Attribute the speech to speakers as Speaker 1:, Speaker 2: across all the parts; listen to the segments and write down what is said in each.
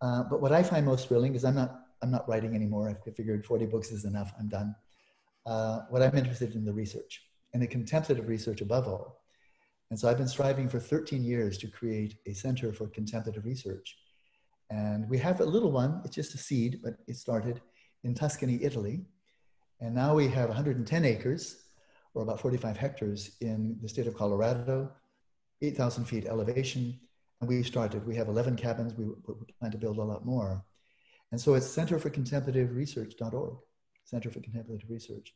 Speaker 1: Uh, but what I find most thrilling is I'm not I'm not writing anymore. I've figured 40 books is enough. I'm done. Uh, what I'm interested in the research and the contemplative research above all. And so I've been striving for 13 years to create a center for contemplative research. And we have a little one, it's just a seed, but it started in Tuscany, Italy. And now we have 110 acres, or about 45 hectares, in the state of Colorado, 8,000 feet elevation. We started, we have 11 cabins, we, we plan to build a lot more. And so it's Center for Contemplative Research.org, Center for Contemplative Research.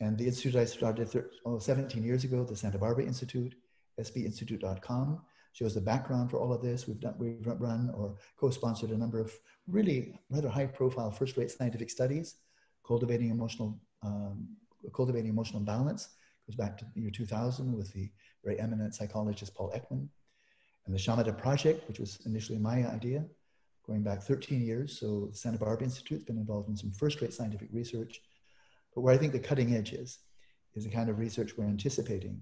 Speaker 1: And the institute I started oh, 17 years ago, the Santa Barbara Institute, sbinstitute.com, shows the background for all of this. We've done, we've run or co-sponsored a number of really rather high-profile first-rate scientific studies, cultivating emotional, um, cultivating emotional balance. Goes back to the year 2000 with the very eminent psychologist Paul Ekman, and the Shamatha Project, which was initially my idea, going back 13 years. So the Santa Barbara Institute's been involved in some first-rate scientific research. But where I think the cutting edge is, is the kind of research we're anticipating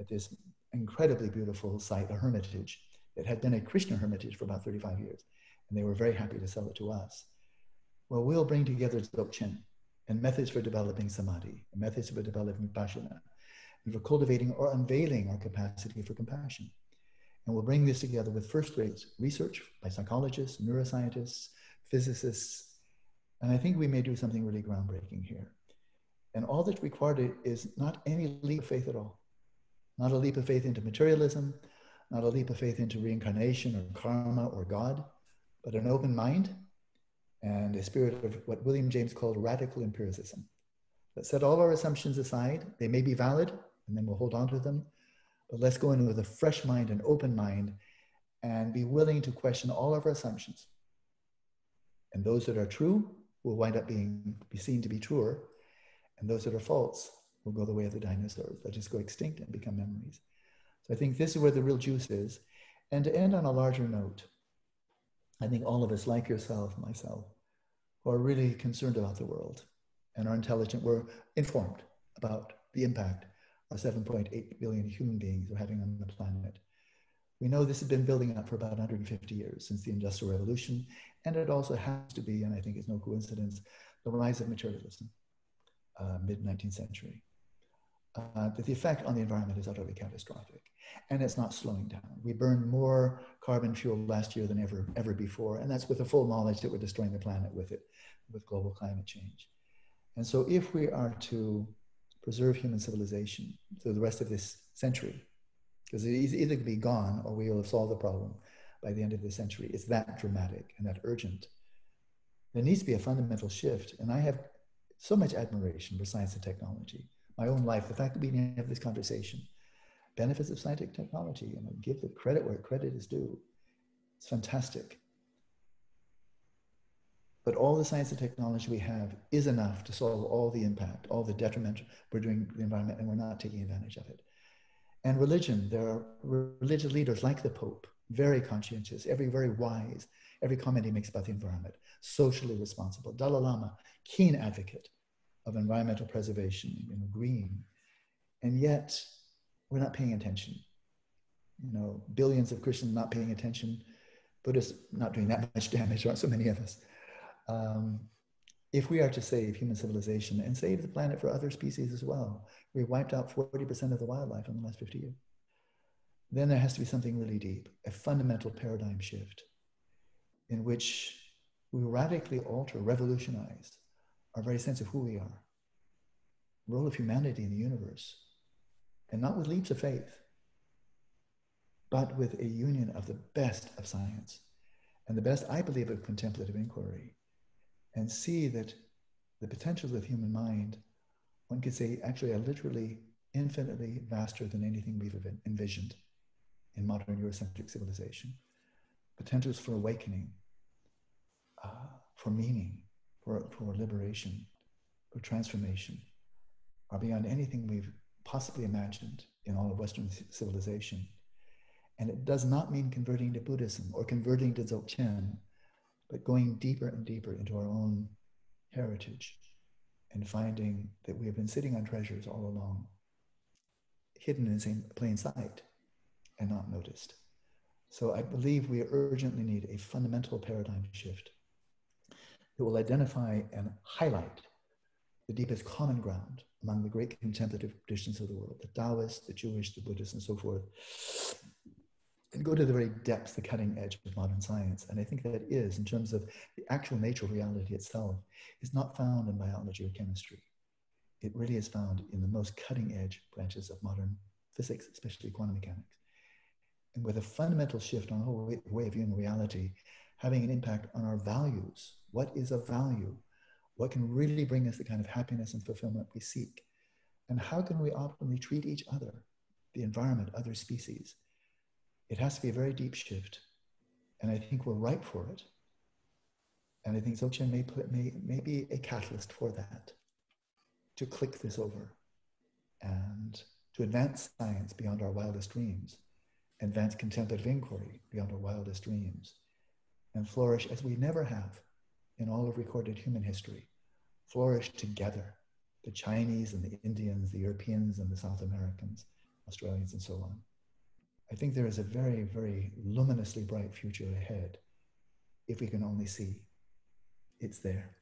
Speaker 1: at this incredibly beautiful site, a hermitage. It had been a Krishna hermitage for about 35 years, and they were very happy to sell it to us. Well, we'll bring together Dzogchen and methods for developing samadhi, and methods for developing vipassana, and for cultivating or unveiling our capacity for compassion. And we'll bring this together with first rate research by psychologists, neuroscientists, physicists. And I think we may do something really groundbreaking here. And all that's required is not any leap of faith at all. Not a leap of faith into materialism, not a leap of faith into reincarnation or karma or God, but an open mind and a spirit of what William James called radical empiricism. Let's set all our assumptions aside. They may be valid, and then we'll hold on to them. But let's go in with a fresh mind, an open mind, and be willing to question all of our assumptions. And those that are true will wind up being be seen to be truer, and those that are false will go the way of the dinosaurs. They'll just go extinct and become memories. So I think this is where the real juice is. And to end on a larger note, I think all of us, like yourself, myself, who are really concerned about the world and are intelligent, we're informed about the impact our 7.8 billion human beings are having on the planet. We know this has been building up for about 150 years since the Industrial Revolution, and it also has to be, and I think it's no coincidence, the rise of materialism, uh, mid 19th century. Uh, that the effect on the environment is utterly catastrophic, and it's not slowing down. We burned more carbon fuel last year than ever ever before, and that's with the full knowledge that we're destroying the planet with it, with global climate change. And so, if we are to preserve human civilization through the rest of this century. Because it is either be gone or we will have solved the problem by the end of the century. It's that dramatic and that urgent. There needs to be a fundamental shift. And I have so much admiration for science and technology. My own life, the fact that we have this conversation, benefits of scientific technology, and give the credit where credit is due. It's fantastic. But all the science and technology we have is enough to solve all the impact, all the detriment we're doing to the environment, and we're not taking advantage of it. And religion, there are religious leaders like the Pope, very conscientious, every very wise, every comment he makes about the environment, socially responsible. Dalai Lama, keen advocate of environmental preservation, you know, green. And yet we're not paying attention. You know, billions of Christians not paying attention, Buddhists not doing that much damage, aren't so many of us um, if we are to save human civilization and save the planet for other species as well, we wiped out 40% of the wildlife in the last 50 years. Then there has to be something really deep, a fundamental paradigm shift in which we radically alter, revolutionize our very sense of who we are, role of humanity in the universe, and not with leaps of faith, but with a union of the best of science and the best, I believe, of contemplative inquiry and see that the potentials of human mind, one could say, actually are literally infinitely vaster than anything we've envisioned in modern Eurocentric civilization. Potentials for awakening, uh, for meaning, for, for liberation, for transformation are beyond anything we've possibly imagined in all of Western civilization. And it does not mean converting to Buddhism or converting to Dzogchen but going deeper and deeper into our own heritage and finding that we have been sitting on treasures all along, hidden in plain sight and not noticed. So I believe we urgently need a fundamental paradigm shift that will identify and highlight the deepest common ground among the great contemplative traditions of the world, the Taoist, the Jewish, the Buddhist, and so forth, and go to the very depths, the cutting edge of modern science. And I think that is, in terms of the actual nature of reality itself, is not found in biology or chemistry. It really is found in the most cutting edge branches of modern physics, especially quantum mechanics. And with a fundamental shift on the whole way, of viewing reality, having an impact on our values. What is of value? What can really bring us the kind of happiness and fulfillment we seek? And how can we optimally treat each other, the environment, other species? It has to be a very deep shift. And I think we're ripe for it. And I think Dzogchen may, may, may be a catalyst for that, to click this over and to advance science beyond our wildest dreams, advance contemplative inquiry beyond our wildest dreams, and flourish as we never have in all of recorded human history, flourish together, the Chinese and the Indians, the Europeans and the South Americans, Australians, and so on. I think there is a very, very luminously bright future ahead if we can only see it's there.